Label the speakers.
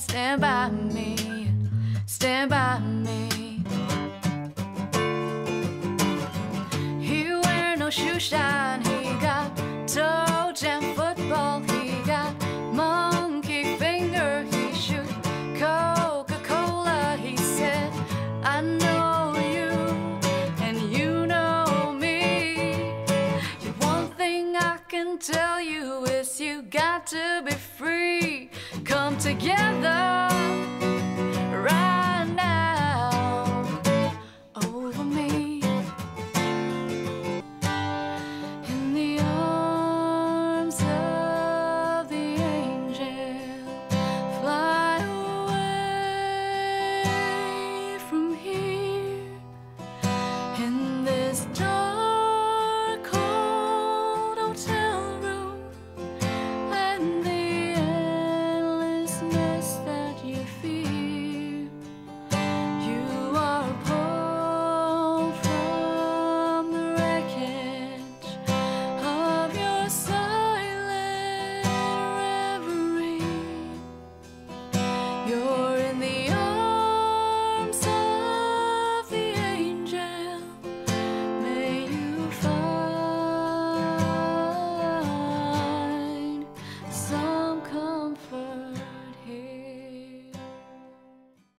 Speaker 1: stand, by me. Stand by me. He wear no shoe shine. He got toe jam football. He got monkey finger. He shoot Coca Cola. He said, I know you and you know me. The One thing I can tell you is you got to be free. Together